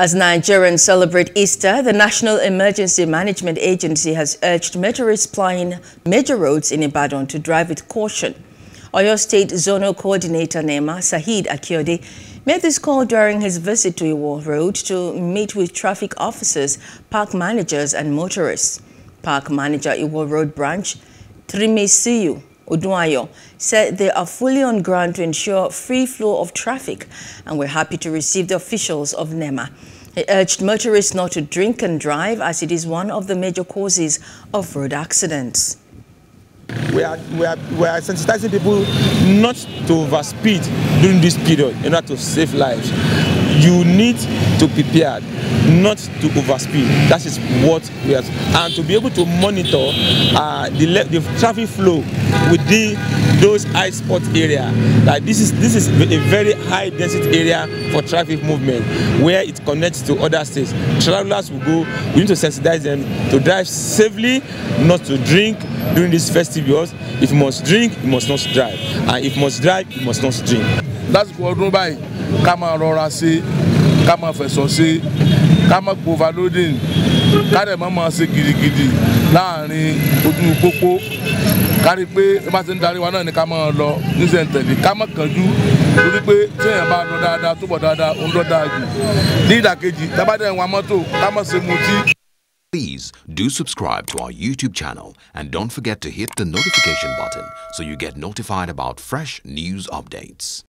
As Nigerians celebrate Easter, the National Emergency Management Agency has urged motorists plying major roads in Ibadan to drive with caution. Oyo State Zonal Coordinator Nema Saheed Akiode made this call during his visit to Iwo Road to meet with traffic officers, park managers and motorists. Park Manager Iwo Road Branch, Trimesiyu Odunayo said they are fully on ground to ensure free flow of traffic and we're happy to receive the officials of NEMA. He urged motorists not to drink and drive as it is one of the major causes of road accidents. We are, we, are, we are sensitizing people not to overspeed during this period in order to save lives. You need to prepare not to overspeed. That is what we have. And to be able to monitor uh, the, the traffic flow within those high spot area. Like this is this is a very high density area for traffic movement where it connects to other states. Travelers will go. We need to sensitize them to drive safely, not to drink during these festive years. If you must drink, you must not drive. And if you must drive, you must not drink. lásìkò ọdún báyìí ká máa rọra ṣe ká máa fẹ̀sọ̀ máa po overloading ká dẹ̀ máa ṣe gidigidi láàrin ojú pópó ká rí i pé bá ti ń darí wa náà ni ká máa lọ níṣẹ̀ntẹ̀lé ká má kánjú torí pé téèyàn bá lọ dáadáa tó bọ̀ dáadáa ó ń lọ dáa jù ní ìdàkejì tábàdẹ̀ wa mọ́tò ká má ṣe mutí. Please do subscribe to our YouTube channel and don't forget to hit the notification button so you get notified about fresh news updates.